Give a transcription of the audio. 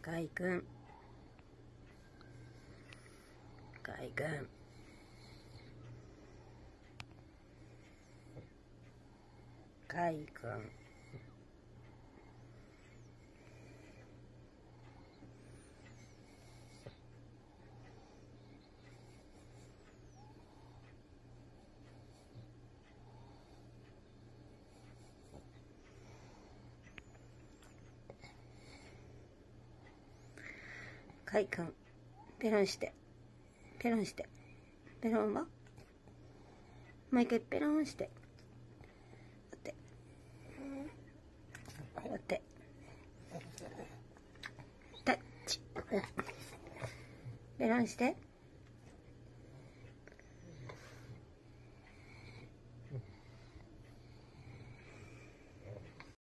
かいくんかいくんかいくんかいくんペロンして。ペロンして。ペロンは？毎回ペロンして。待って。待って。タッチ。ペロンして。